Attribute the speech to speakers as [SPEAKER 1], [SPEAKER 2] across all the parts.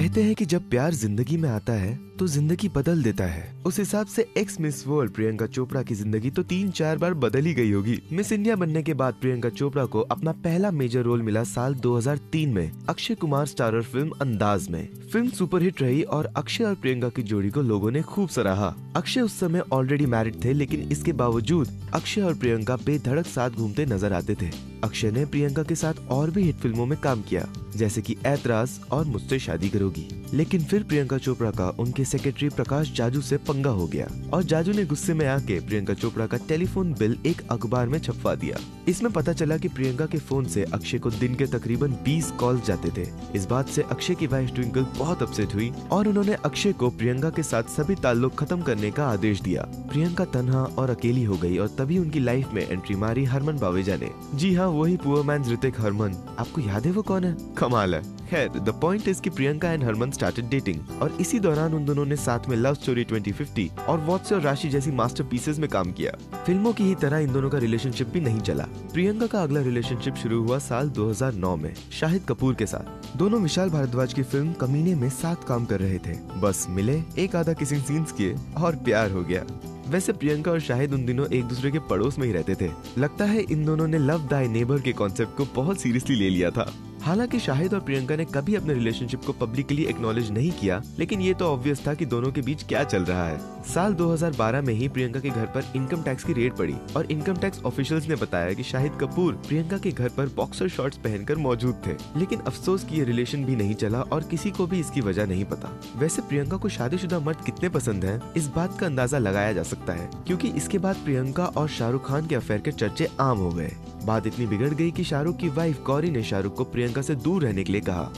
[SPEAKER 1] कहते हैं कि जब प्यार ज़िंदगी में आता है तो ज़िंदगी बदल देता है। उस हिसाब से ex miss world Priyanka Chopra की ज़िंदगी तो तीन चार बार बदल ही गई होगी। मिस इंडिया बनने के बाद प्रियंका चोपड़ा को अपना पहला मेजर रोल मिला साल 2003 में, अक्षय कुमार स्टारर फ़िल्म अंदाज में। फ़िल्म सुपरहिट रही और अक्षय और प्रियंका की जोड़ी को लोगों ने खूब सराहा। अक्षय उस समय ऑलरेडी मैरिड थे, लेकिन इसके बावजूद अक्षय और प्रियंका बेधड़क साथ घूमते नज़र आते थे। अक्षय ने प्रियंका के साथ और भी हिट फ़िल्मों में काम किया, जैसे कि ऐतराज और मुझसे शादी करोगी। लेकिन फिर प्रियंका चोपड़ा का उनके सेक्रेटरी प्रकाश जाजू से पंगा हो गया और जाजू ने गुस्से में आके प्रियंका चोपड़ा का टेलीफोन बिल एक अखबार में छपवा दिया। इसमें पता चला कि प्रियंका के फ़ोन से अक्षय को दिन के तकरीबन 20 कॉल जाते थे। इस बात से अक्षय की वाइफ ट्विंकल बहुत अपसेट हुई और उन्होंने अक्षय को प्रियंका के साथ सभी ताल्लुक खत्म करने का आदेश दिया। प्रियंका तनहा और अकेली हो गई और तभी उनकी लाइफ में एंट्री मारी हरमन बावेजा ने जी हाँ वही पुअर मैन ऋतिक हरमन आपको याद है वो कौन है? कमाल है। खैर द पॉइंट इज़ कि Priyanka and Harman started dating और इसी दौरान उन दोनों ने साथ में लव स्टोरी 2050 और वॉट्स और राशि जैसी मास्टर पीसेस में काम किया। फ़िल्मों की ही तरह इन दोनों का रिलेशनशिप भी नहीं चला। प्रियंका का अगला रिलेशनशिप शुरू हुआ साल 2009 में, शाहिद कपूर के साथ। दोनों विशाल भारद्वाज की फ़िल्म कमीने में साथ काम कर रहे थे। बस मिले, एक आधा किसिंग सीन्स किए, और प्यार हो गया। वैसे प्रियंका और शाहिद उन दिनों एक दूसरे के पड़ोस में ही रहते थे। लगता है इन दोनों ने लव दाई नेबर के कॉन्सेप्ट को बहुत सीरियसली ले लिया था। हालाँकि शाहिद और प्रियंका ने कभी अपने रिलेशनशिप को पब्लिकली एक्नॉलेज नहीं किया, लेकिन ये तो ऑब्वियस था कि दोनों के बीच क्या चल रहा है। साल 2012 में ही प्रियंका के घर पर इनकम टैक्स की रेड पड़ी, और इनकम टैक्स ऑफिशियल्स ने बताया कि शाहिद कपूर प्रियंका के घर पर बॉक्सर शॉर्ट्स पहनकर मौजूद थे, लेकिन अफसोस की ये रिलेशन भी नहीं चला और किसी को भी इसकी वजह नहीं पता। वैसे प्रियंका को शादीशुदा मर्द कितने पसंद है, इस बात का अंदाज़ा लगाया जा सकता है, क्यूँकी इसके बाद प्रियंका और शाहरुख खान के अफेयर के चर्चे आम हो गए। बात इतनी बिगड़ गई की शाहरुख की वाइफ गौरी ने शाहरुख को प्रियंका से दूर रहने के लिए कहा।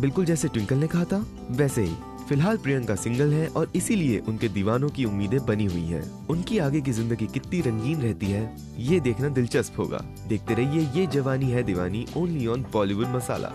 [SPEAKER 1] बिल्कुल जैसे ट्विंकल ने कहा था, वैसे ही। फ़िलहाल प्रियंका सिंगल है और इसीलिए उनके दीवानों की उम्मीदें बनी हुई हैं। उनकी आगे की ज़िंदगी कितनी रंगीन रहती है, ये देखना दिलचस्प होगा। देखते रहिए ये जवानी है दीवानी ओनली ऑन बॉलीवुड मसाला।